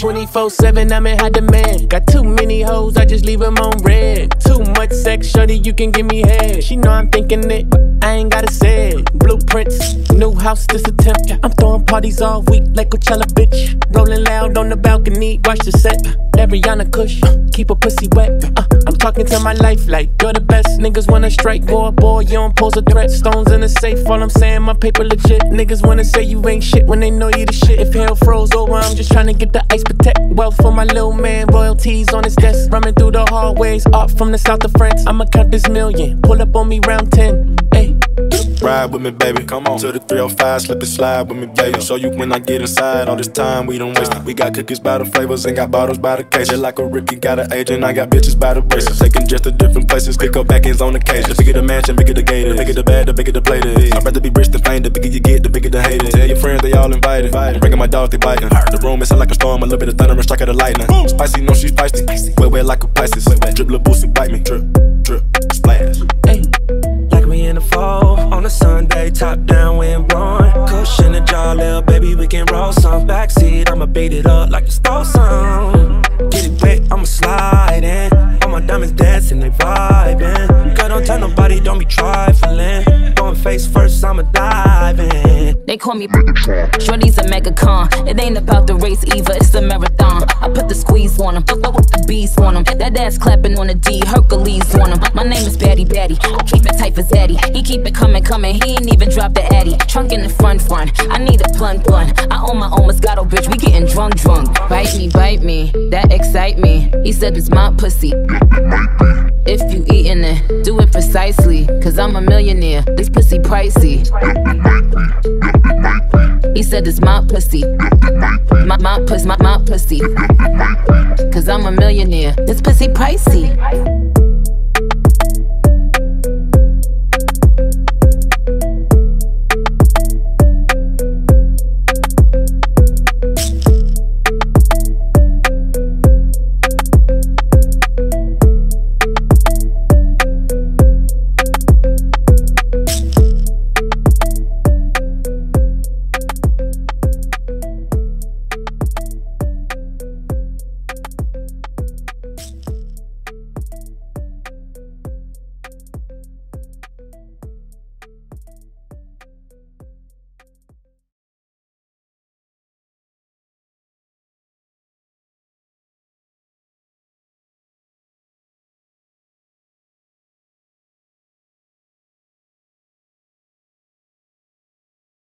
24 7, I'm in high demand. Got too many hoes, I just leave them on red. Too much sex, shorty, you can give me head. She know I'm thinking it, I ain't gotta say it. Blueprints, new house, this attempt. I'm throwing parties all week like Coachella, bitch. Rolling loud on the balcony, watch the set. Ariana Kush, keep a pussy wet. Uh, I'm talking to my life like you're the best. Niggas wanna strike, boy, boy, you don't pose a threat. Stones in the safe, all I'm saying, my paper legit. Niggas wanna say you ain't shit when they know you the shit. If hell froze over, I'm just trying to get the ice protect. Wealth for my little man, royalties on his desk. Running through the hallways, up from the south of France. I'ma count this million, pull up on me round 10. Ride with me, baby. Come on. To the 305, slip and slide with me, baby. Show you when I get inside. All this time we don't waste it. Uh. We got cookies by the flavors and got bottles by the case. Just like a Ricky got an agent, I got bitches by the braces. Taking just to different places, pick up back ends on occasion. The bigger the mansion, bigger the gator. The bigger the bad, the bigger the plate is. I'd rather be rich than fame. The bigger you get, the bigger the haters. Tell your friends they all invited. I'm bringing my dog, they biting. The room is sound like a storm, a little bit of thunder and strike of the lightning. Spicy, no, she's feisty. Wet, wet like a Pisces. Drip, little boost, bite me. Drip, drip, Little baby, we can roll some. Backseat, I'ma beat it up like you stole some. Get it wet, I'ma slide in. All my diamonds dancing, they vibing. Girl, don't tell nobody, don't be trifling. They call me Shorty's a mega con. It ain't about the race either, it's a marathon. I put the squeeze on him, fuck with the beast on him. That ass clapping on the D, Hercules on him. My name is Batty Batty, I keep it tight for Zaddy. He keep it coming, coming, he ain't even drop the Addy. Trunk in the front, front. I need a blunt, blunt. I own my own Moscato, bitch, we getting drunk, drunk. Bite me, bite me, that excite me. He said it's my pussy. If you eatin' it, do it precisely. Cause I'm a millionaire, this pussy pricey. He said it's my pussy. My, my pussy, my, my pussy. Cause I'm a millionaire, this pussy pricey.